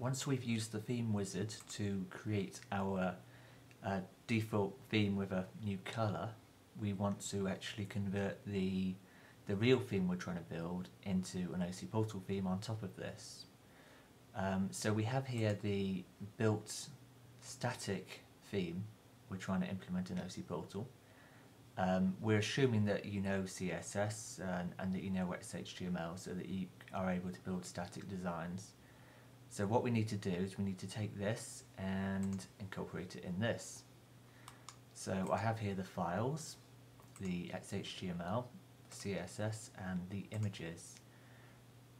once we've used the theme wizard to create our uh, default theme with a new colour, we want to actually convert the the real theme we're trying to build into an ocPortal theme on top of this. Um, so we have here the built static theme we're trying to implement in ocPortal. Um, we're assuming that you know CSS and, and that you know XHTML so that you are able to build static designs. So what we need to do is we need to take this and incorporate it in this. So I have here the files, the XHTML, CSS and the images.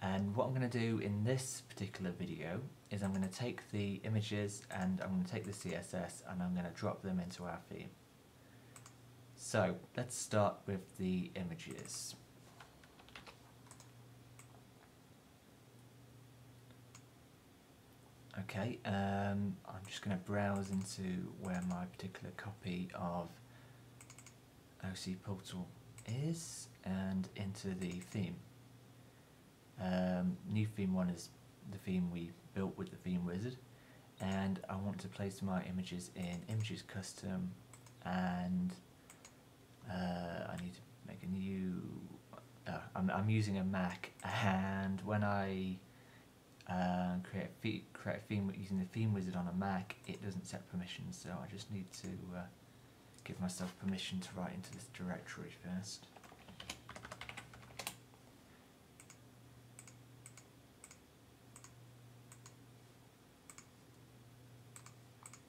And what I'm going to do in this particular video is I'm going to take the images and I'm going to take the CSS and I'm going to drop them into our theme. So let's start with the images. Okay, um, I'm just going to browse into where my particular copy of ocPortal is and into the theme. Um, new theme one is the theme we built with the theme wizard and I want to place my images in images custom and uh, I need to make a new uh, I'm, I'm using a Mac and when I create, a create a theme using the theme wizard on a Mac it doesn't set permissions so I just need to uh, give myself permission to write into this directory first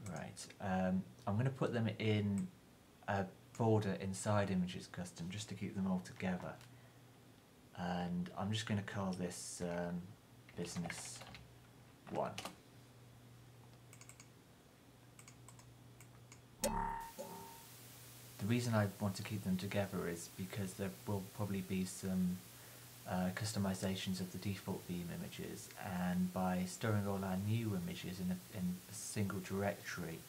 Right, um, I'm going to put them in a folder inside Images Custom just to keep them all together. And I'm just going to call this um, Business 1. The reason I want to keep them together is because there will probably be some uh, customizations of the default Beam images and by storing all our new images in a, in a single directory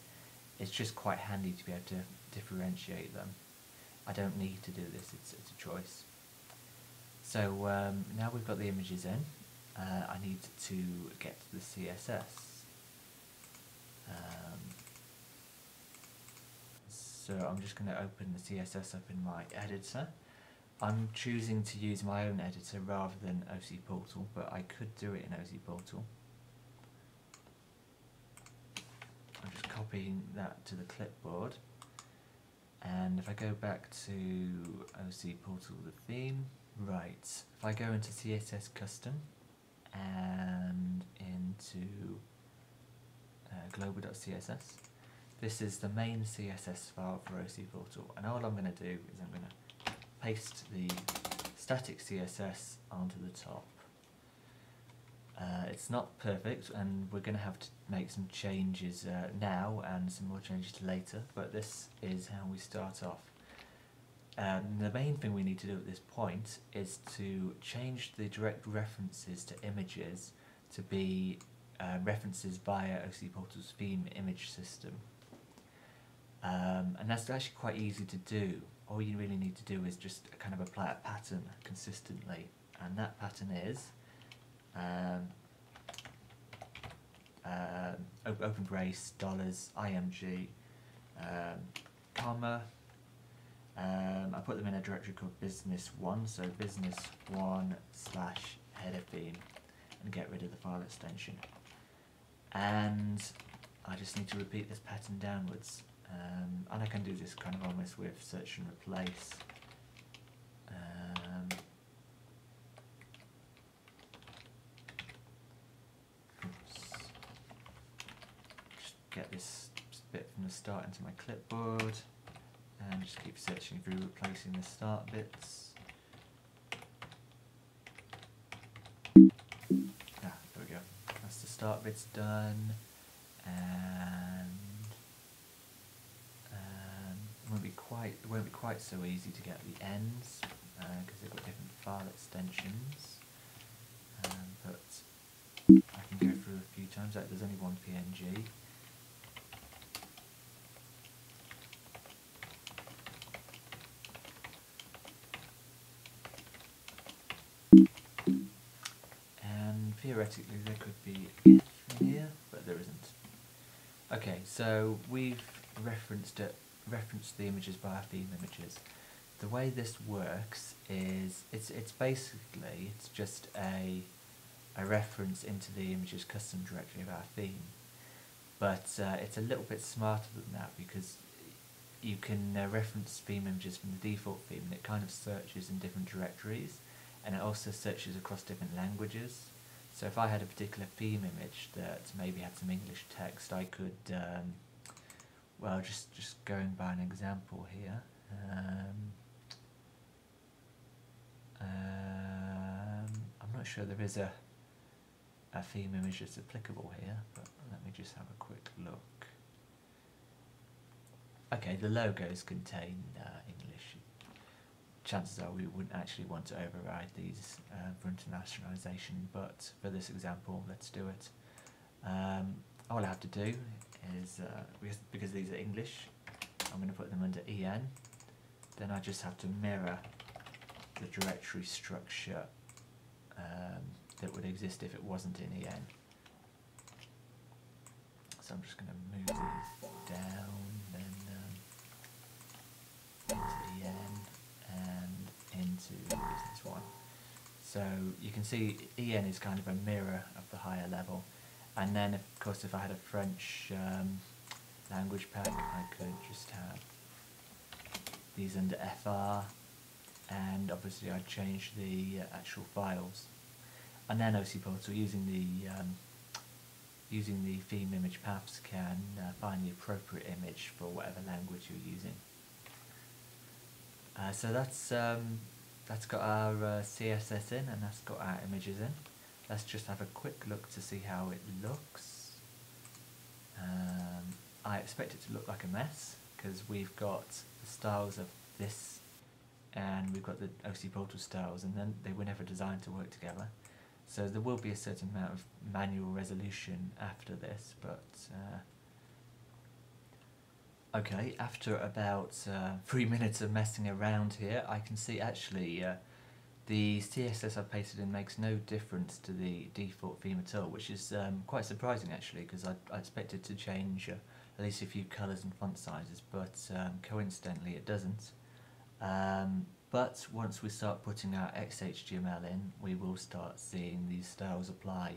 it's just quite handy to be able to differentiate them. I don't need to do this, it's, it's a choice. So um, now we've got the images in, uh, I need to get to the CSS. Um, so I'm just going to open the CSS up in my editor I'm choosing to use my own editor rather than ocPortal, but I could do it in ocPortal. I'm just copying that to the clipboard. And if I go back to ocPortal, the theme, right, if I go into CSS Custom and into uh, global.css, this is the main CSS file for ocPortal. And all I'm going to do is I'm going to paste the static CSS onto the top. Uh, it's not perfect and we're going to have to make some changes uh, now and some more changes later but this is how we start off. Um, the main thing we need to do at this point is to change the direct references to images to be uh, references via ocPortal's theme image system. Um, and that's actually quite easy to do all you really need to do is just kind of apply a pattern consistently and that pattern is um, uh, open brace, dollars, img, um, comma, um, put them in a directory called business one, so business one slash header theme and get rid of the file extension. And I just need to repeat this pattern downwards. Um, and I can do this kind of almost with search and replace. Um, just get this bit from the start into my clipboard just keep searching through replacing the start bits. Ah, there we go. That's the start bits done. And won't be quite it won't be quite so easy to get the ends because uh, they've got different file extensions. Um, but I can go through a few times. Like there's only one PNG. And theoretically there could be here. But there isn't. Okay, so we've referenced it, referenced the images by our theme images. The way this works is it's it's basically it's just a a reference into the images custom directory of our theme, but uh, it's a little bit smarter than that because you can uh, reference theme images from the default theme and it kind of searches in different directories and it also searches across different languages. So if I had a particular theme image that maybe had some English text, I could, um, well, just, just going by an example here, um, um, I'm not sure there is a, a theme image that's applicable here, but let me just have a quick look. Okay, the logos contain uh. Chances are we wouldn't actually want to override these uh, for internationalization, but for this example, let's do it. Um, all I have to do is, uh, because, because these are English, I'm going to put them under EN. Then I just have to mirror the directory structure um, that would exist if it wasn't in EN. So I'm just going to business one. So you can see EN is kind of a mirror of the higher level. And then, of course, if I had a French um, language pack, I could just have these under FR, and obviously I'd change the uh, actual files. And then ocPortal, using the um, using the theme image paths, can uh, find the appropriate image for whatever language you're using. Uh, so that's um, that's got our uh, CSS in and that's got our images in. Let's just have a quick look to see how it looks. Um, I expect it to look like a mess because we've got the styles of this and we've got the ocPortal styles and then they were never designed to work together. So there will be a certain amount of manual resolution after this, but uh, Okay, after about uh, three minutes of messing around here, I can see actually uh, the CSS I've pasted in makes no difference to the default theme at all, which is um, quite surprising actually, because I, I expected to change uh, at least a few colours and font sizes, but um, coincidentally it doesn't. Um, but once we start putting our XHTML in, we will start seeing these styles apply